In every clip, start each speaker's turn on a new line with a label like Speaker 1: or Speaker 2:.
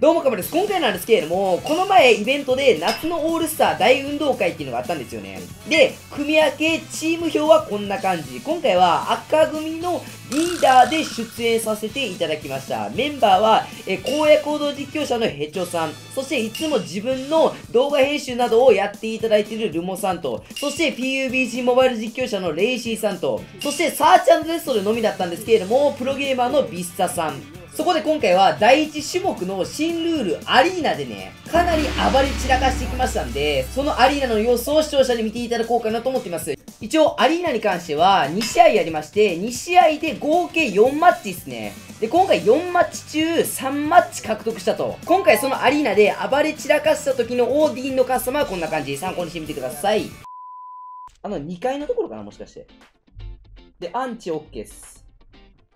Speaker 1: どうもかもです。今回なんですけれども、この前イベントで夏のオールスター大運動会っていうのがあったんですよね。で、組み分けチーム表はこんな感じ。今回は赤組のリーダーで出演させていただきました。メンバーは、え、荒野行動実況者のヘチョさん、そしていつも自分の動画編集などをやっていただいているルモさんと、そして PUBG モバイル実況者のレイシーさんと、そしてサーチャンレストでのみだったんですけれども、プロゲーマーのビッサさん、そこで今回は第1種目の新ルールアリーナでね、かなり暴れ散らかしてきましたんで、そのアリーナの様子を視聴者に見ていただこうかなと思っています。一応アリーナに関しては2試合やりまして、2試合で合計4マッチですね。で、今回4マッチ中3マッチ獲得したと。今回そのアリーナで暴れ散らかした時のオーディンのカスタマーはこんな感じ。参考にしてみてください。あの2階のところかなもしかして。で、アンチ OK です。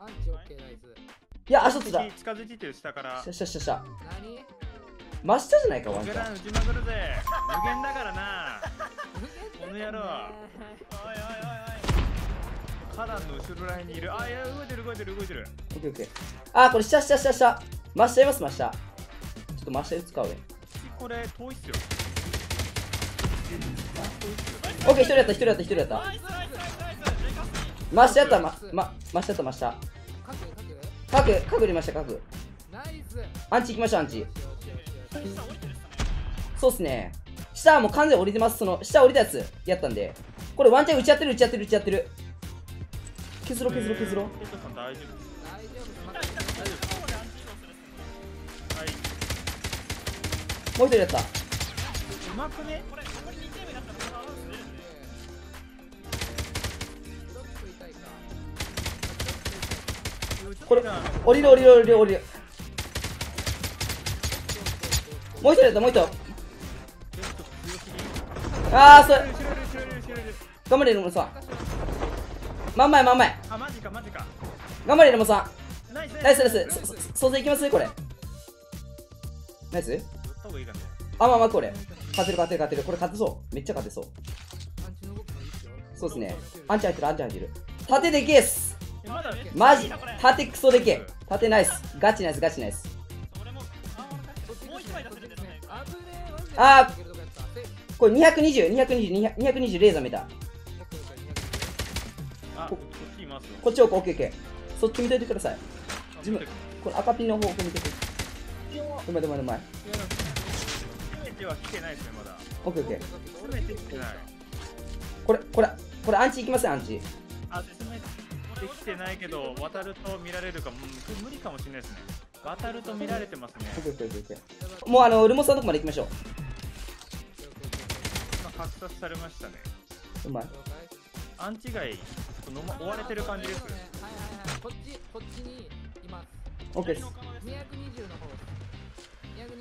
Speaker 1: アンチ OK ナイス。いや、あ、そっちだ。
Speaker 2: 近づいてる下から。
Speaker 1: しゃしゃしゃしゃ。真下じゃないか、ワンちゃん。
Speaker 2: 打ちまくるぜ。無限だからな。この野郎。おいおいおいおい。花壇の後ろらへんにいる。あ、いや、動いてる動いてる動いてる。
Speaker 1: オッケーオッケー。あ、これ下下下下。真下います、真下。ちょっと真下で使うね。
Speaker 2: これ、遠いっすよ。
Speaker 1: オッケー、一人やった、一人やった、一人やった。真下やった、ま、ま、真下やった、真下。角角入れました角アンチ行きましょうアンチ。そうっすね。下はもう完全降りてます。その下降りたやつやったんで。これワンチャン打ち合ってる打ち合ってる打ち合ってる。削ろ削ろ削ろもう一人やった。うまくね？これこれ降りる降りる降りる降りる。もう一人やったもう一人。ああそれ頑張れルモさん。真ん前真ん前。
Speaker 2: あマジかマジか
Speaker 1: 頑張れルモさん。ナイスナイスナイス。総勢いきますこれナイスあまあまあこれ勝てる勝てる勝てるこれ勝てそうめっちゃ勝てそうそうですねアンチ入ってるアンチ入ってる縦でけっすマジ縦クソでけ縦ナイス。ガチナイスガチナイス。あーこれ220220 220レーザー見た。こっち奥オッケーオッケー。そっち見といてください。自分これ赤ピンの方向見てく。ださいうまいうまいうまいオッケーオッケー。これこれこれアンチいきますよアンチ
Speaker 2: できてないけど、渡ると見られるか、無理かもしれないですね。渡ると見られてますね。
Speaker 1: もうあの、ルモさんのとこまで行きましょう。
Speaker 2: 今、格殺されましたね。
Speaker 1: うまい。
Speaker 2: アンチ外、のま追われてる感じです。はいはい
Speaker 3: はい、こっち、こっちにいます。
Speaker 1: OK です。220の
Speaker 3: 方です。220の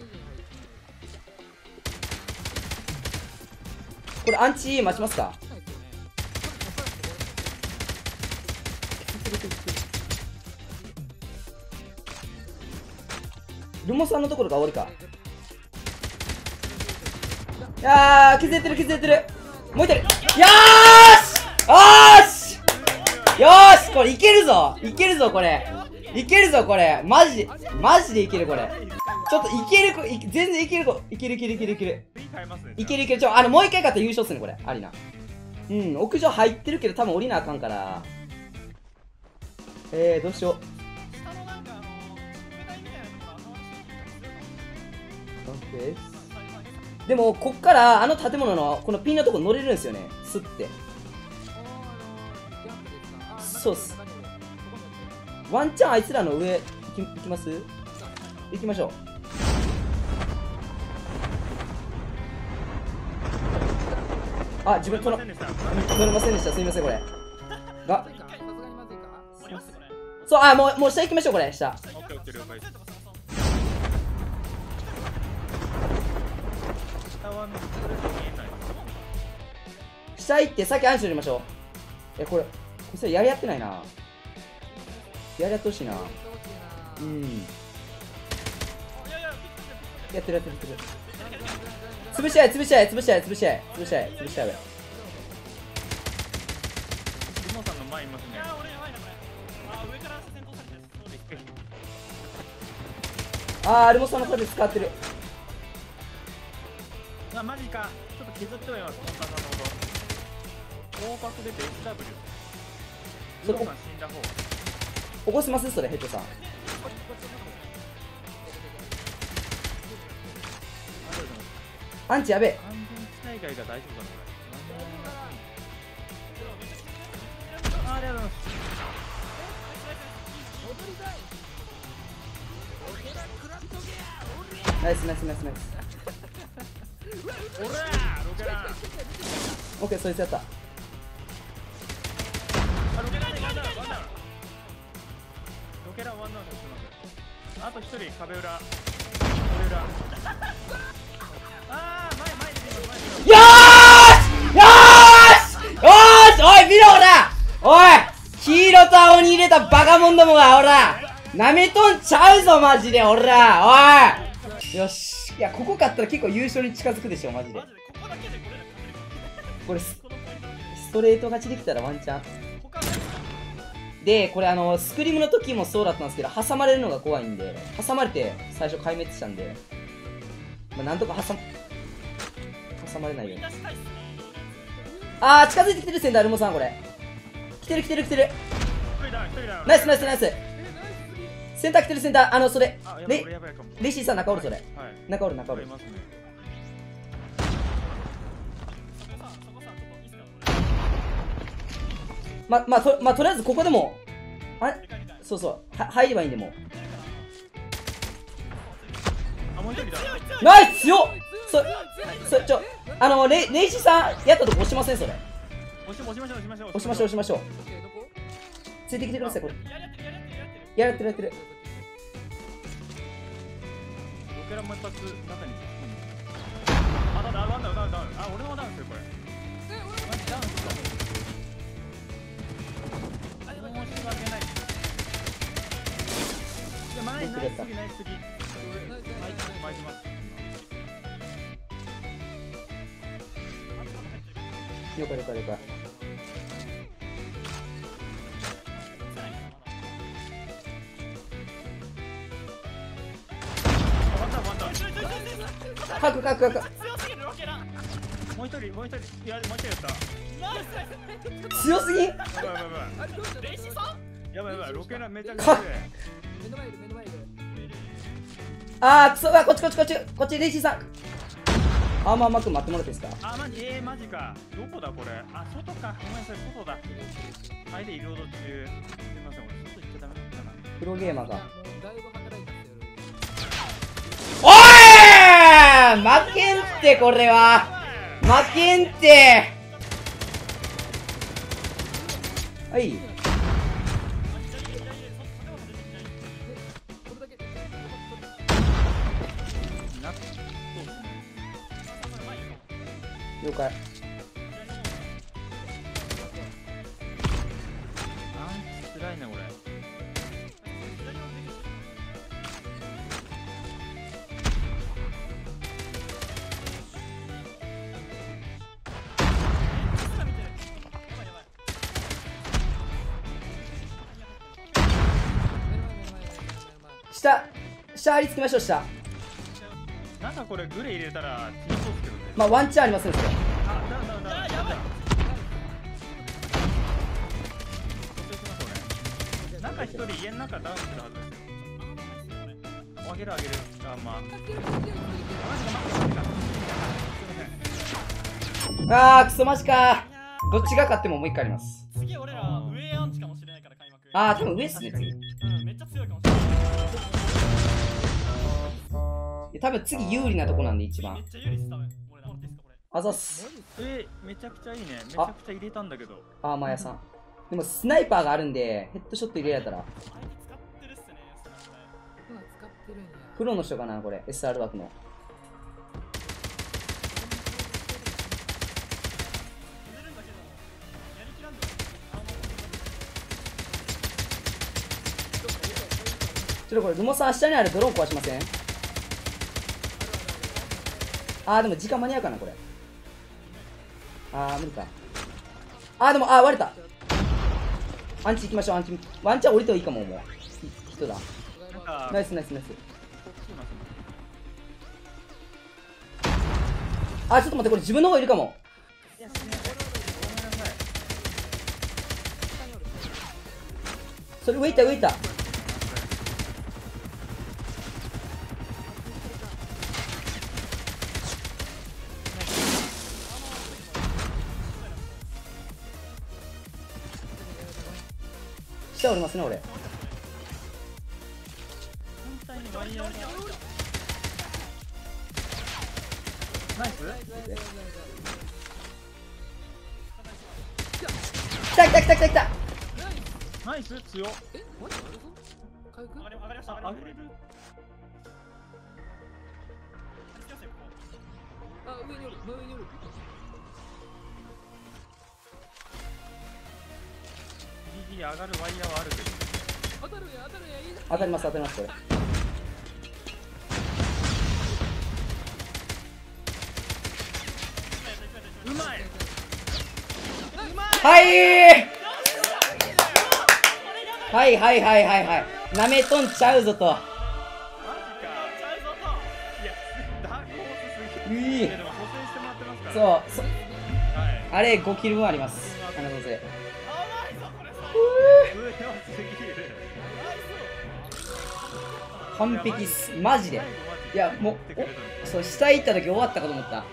Speaker 1: これアンチ待ちますか？ルモさんのところが終わりか。いやー削れてる削れてる。もう一人。よーし！よーし！よーし！これいけるぞ！いけるぞこれ。いけるぞこれ。マジマジでいけるこれ。ちょっといけるい全然いけるこいけるいけるいけるいける。いけるいける。ちょあのもう一回勝ったら優勝っすねこれ。ありな。うん屋上入ってるけど多分降りなあかんから。えー、どうしよう。でもこっからあの建物のこのピンのとこ乗れるんですよね。すって。そうっす。ワンチャンあいつらの上行きます？行きましょう。あ自分乗れませんでした。すみませんこれ。がそうあもうもう下行きましょうこれ。下。下行って先アンチ取りましょう。えこれこれやり合ってないな。やり合ってほしいな。うん。やってるやってるやってる。潰し合い潰し合い潰し合い潰し合い潰し合い潰し合い。リ
Speaker 2: モさんの前いますね
Speaker 1: あーアルモさんの壁使ってる。
Speaker 2: あマジか。ちょっと削ってはいます。本田さんの出て SW
Speaker 1: そこ
Speaker 2: さん死んだ方。
Speaker 1: 起こします？それヘッドさん。アンチやべえ。
Speaker 2: 安全地帯外が大丈夫かなこれあありがとうございます
Speaker 1: ナイスナイスナイスナイスオッケーそいつやった
Speaker 2: あロケランワンダウンワンダウンロケランワンダウンしてますあと一人壁裏壁裏あー前前前に出て
Speaker 1: よーしよーしよーしおい見ろほらおい黄色と青に入れたバカモンどもがほらなめとんちゃうぞマジでほらおいよし。いやここ勝ったら結構優勝に近づくでしょマジで。これスストレート勝ちできたらワンチャン。でこれあのスクリームの時もそうだったんですけど挟まれるのが怖いんで挟まれて最初壊滅したんで、まあ、なんとか挟挟まれないように。あー近づいてきてるセンタールモさんこれ。来てる来てる来てる。ナイスナイスナイス。センター来てるセンター。あのそれレレイシーさん中おるそれ。
Speaker 2: はい。
Speaker 1: 中おる中おる。
Speaker 2: ね。
Speaker 1: ままあとまあとりあえずここでもあれ？そうそう。は入ればいいんでもナイス！強っ！そそちょあのレイレイシーさんやったとこ押しませんそれ。
Speaker 2: 押しましょう押しましょう
Speaker 1: 押しましょう。押しましょうついてきてくださいこれ。やられてるやってる
Speaker 2: ロケラも一発中にあだだダウンダウンダウンダウンあ俺もダウンするこれマジダウンするか申し訳ないいや前ナイス次ナイス次俺巻いて巻いてます
Speaker 1: 了解了解了解かくかくかく。
Speaker 2: もう一人もう一人。いやもう一人やった
Speaker 1: 強すぎん？
Speaker 2: やばいやばい。ロケランめちゃくち
Speaker 1: か
Speaker 2: ゃ
Speaker 3: 目の前い。る目の前いる
Speaker 1: あーくそあこっちこっちこっちこっちレイシーさん。あーまあまあくん待ってもらっていいですか？
Speaker 2: あマジえー、マジか。どこだこれ？あ外か。ごめんなさい外だ。はいでリロード中。すみません俺外行っちゃダメだったな。
Speaker 1: プロゲーマーが。
Speaker 3: だいぶ働い
Speaker 1: 負けんってこれは。負けんって。はい。了解。下下張り付きましょう下。
Speaker 2: なんかこれグレ入れたら強そうですけどね。
Speaker 1: まあワンチャンありますねそれ。
Speaker 2: あダウンダウンダウンやばい。なんか一人家の中ダウンするはずですよ。あげるあげるあまあ
Speaker 1: あークソマジか。どっちが勝ってももう一回あります。
Speaker 4: 次俺ら上アンチかもしれないから開幕。
Speaker 1: あー多分上っすね次多分次有利なとこなんで一番。
Speaker 4: めっちゃ有利です。多分俺ら俺ですかこれ
Speaker 1: あざっす。
Speaker 2: えめちゃくちゃいいね。めちゃくちゃ入れたんだけど。
Speaker 1: あーマヤさん。でもスナイパーがあるんでヘッドショット入れられたら。
Speaker 4: 相手使ってるっすねそれぐらい
Speaker 3: 今使ってるんや。
Speaker 1: プロの人かなこれ。SR 枠の。ちょっとこれルモさん下にあるドローン壊しません？あーでも時間間に合うかなこれ。あー無理か。あーでもあー割れた。アンチ行きましょうアンチ。ワンチャン降りてもいいかももう。人だ。ナイスナイスナイス。
Speaker 2: あーち
Speaker 1: ょっと待ってこれ自分の方いるかも。それ浮いた浮いたた下おりますね俺。
Speaker 2: ナイス。
Speaker 1: 来た来た来た来た来た。
Speaker 2: ナイス強っ。
Speaker 3: え
Speaker 4: 上がり上がりました上
Speaker 2: あ上
Speaker 3: におる。真上におる
Speaker 2: ギリギリ上がるワイヤーはあるけど。
Speaker 3: 当たるや当たるやいい
Speaker 1: 当たります。当たります。これ
Speaker 2: うまい
Speaker 1: はいはいはいはいはいはいなめとんちゃうぞと
Speaker 2: い
Speaker 1: いそう
Speaker 2: はい
Speaker 1: あれ5キル分あります。金先生完璧っす。マジで。いやもうそう下行った時終わったかと思った。っ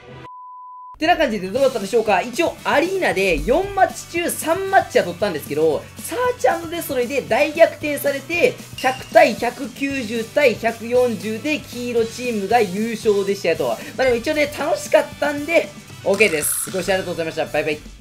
Speaker 1: てな感じでどうだったでしょうか。一応アリーナで4マッチ中3マッチは取ったんですけどサーチデストロイで大逆転されて100対190対140で黄色チームが優勝でしたよと。まあでも一応ね楽しかったんで OK です。ご視聴ありがとうございました。バイバイ。